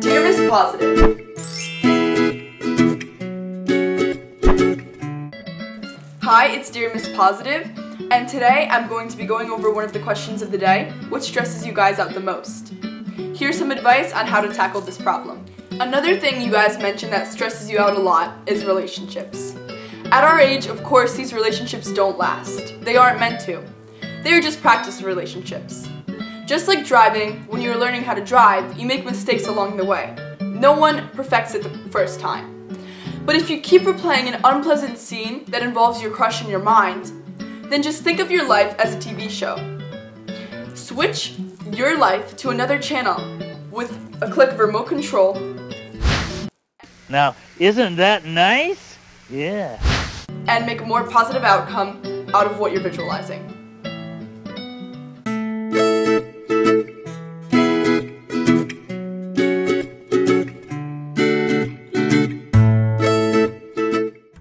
Dear Miss Positive. Hi, it's Dear Miss Positive, and today I'm going to be going over one of the questions of the day, what stresses you guys out the most? Here's some advice on how to tackle this problem. Another thing you guys mentioned that stresses you out a lot is relationships. At our age, of course, these relationships don't last. They aren't meant to. They are just practice relationships. Just like driving, when you're learning how to drive, you make mistakes along the way. No one perfects it the first time. But if you keep replaying an unpleasant scene that involves your crush in your mind, then just think of your life as a TV show. Switch your life to another channel with a click of remote control. Now, isn't that nice? Yeah. And make a more positive outcome out of what you're visualizing.